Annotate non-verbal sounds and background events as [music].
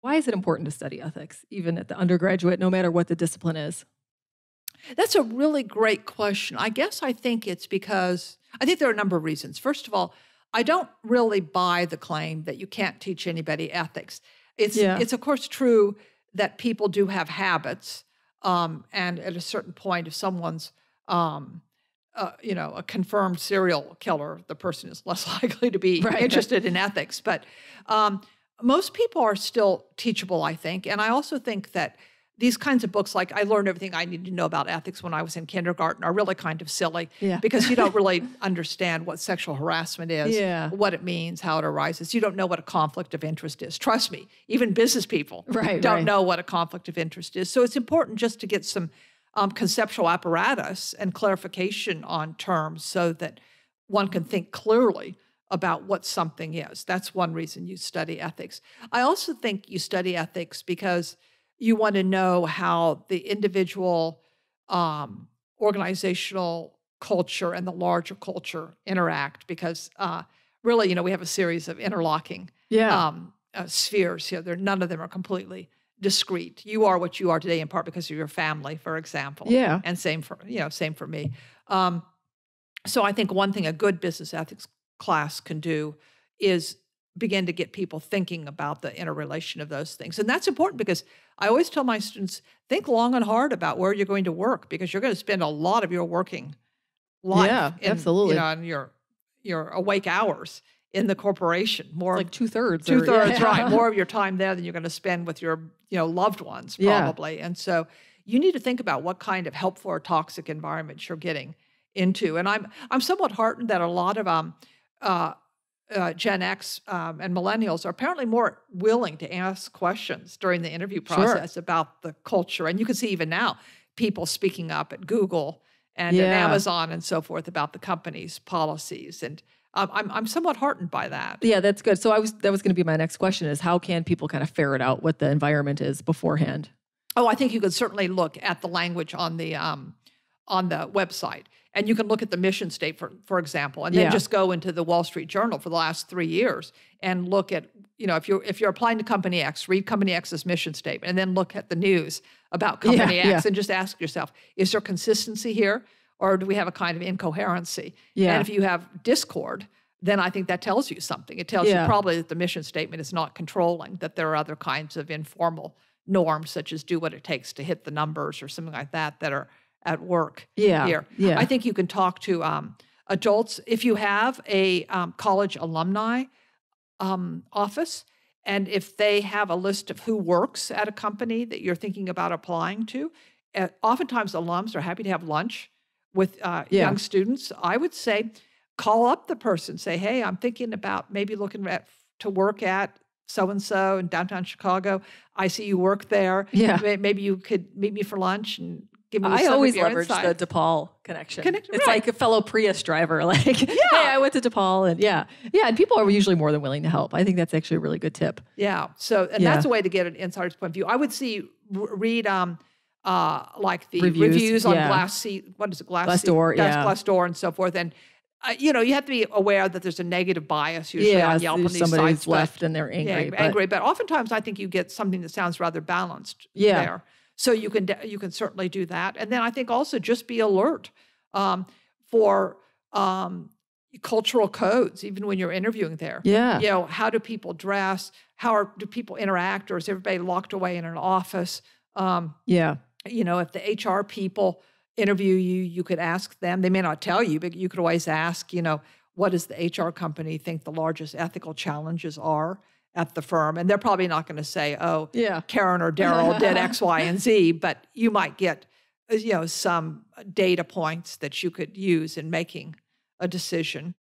Why is it important to study ethics, even at the undergraduate, no matter what the discipline is? That's a really great question. I guess I think it's because I think there are a number of reasons. First of all, I don't really buy the claim that you can't teach anybody ethics. It's Yeah. it's of course true that people do have habits, um, and at a certain point, if someone's um, uh, you know a confirmed serial killer, the person is less [laughs] likely to be Right. interested in ethics. But um, most people are still teachable, I think, and I also think that these kinds of books, like I learned everything I needed to know about ethics when I was in kindergarten, are really kind of silly Yeah. because you don't really [laughs] understand what sexual harassment is, Yeah. what it means, how it arises. You don't know what a conflict of interest is. Trust me, even business people [laughs] Right, don't right. know what a conflict of interest is. So it's important just to get some um, conceptual apparatus and clarification on terms so that one can think clearly about what something is. That's one reason you study ethics. I also think you study ethics because you want to know how the individual um, organizational culture and the larger culture interact because uh, really, you know, we have a series of interlocking Yeah. um, uh, spheres here. They're, none of them are completely discrete. You are what you are today in part because of your family, for example. Yeah. And same for, you know, same for me. Um, so I think one thing a good business ethics class can do is begin to get people thinking about the interrelation of those things. And that's important because I always tell my students think long and hard about where you're going to work because you're going to spend a lot of your working life Yeah, in, absolutely. you know, in your your awake hours in the corporation. More like two thirds. two thirds right more of your [laughs] time there than you're going to spend with your you know loved ones Yeah. probably and so you need to think about what kind of helpful or toxic environments you're getting into and i'm i'm somewhat heartened that a lot of um uh, uh, Gen X um, and millennials are apparently more willing to ask questions during the interview Sure. process about the culture. And you can see even now people speaking up at Google and at Amazon and so forth about the company's policies. And um, I'm, I'm somewhat heartened by that. Yeah, that's good. So I was that was going to be my next question is how can people kind of ferret out what the environment is beforehand? Oh, I think you could certainly look at the language on the um, on the website, and you can look at the mission statement, for, for example, and then Yeah. just go into the Wall Street Journal for the last three years and look at you know if you're if you're applying to Company X, read Company X's mission statement, and then look at the news about Company Yeah, X, yeah. and just ask yourself: Is there consistency here, or do we have a kind of incoherency? Yeah. And if you have discord. Then I think that tells you something. It tells you probably that the mission statement is not controlling, that there are other kinds of informal norms, such as do what it takes to hit the numbers or something like that, that are at work Yeah, here. yeah. I think you can talk to um, adults if you have a um, college alumni um, office, and if they have a list of who works at a company that you're thinking about applying to. Uh, oftentimes, alums are happy to have lunch with uh, Yeah. young students. I would say call up the person, say, "Hey, I'm thinking about maybe looking at to work at." So and so in downtown Chicago. I see you work there. Yeah. Maybe you could meet me for lunch and. I always leverage insight. the DePaul connection. Connect- it's right. like a fellow Prius driver. [laughs] Like, hey, I went to DePaul, and yeah, yeah, and people are usually more than willing to help. I think that's actually a really good tip. Yeah. So, and Yeah. that's a way to get an insider's point of view. I would see read um uh like the Reviews, reviews, on yeah. Glass what is it Glass Glassdoor, Glass, yeah. Glassdoor and so forth and uh, you know you have to be aware that there's a negative bias usually yeah, on Yelp there's these somebody sites who's but- left and they're angry. yeah, but- angry but oftentimes I think you get something that sounds rather balanced Yeah. there so you can you can certainly do that. And then I think also just be alert um for um cultural codes even when you're interviewing there. Yeah. you know how do people dress? How are, do people interact? Or is everybody locked away in an office? Um, Yeah. you know if the hr people interview you you could ask them. They may not tell you but you could always ask you know what does the hr company think the largest ethical challenges are at the firm and they're probably not going to say oh Yeah. karen or daryl did x y and z [laughs] but you might get you know some data points that you could use in making a decision